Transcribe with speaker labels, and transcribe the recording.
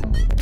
Speaker 1: Bye.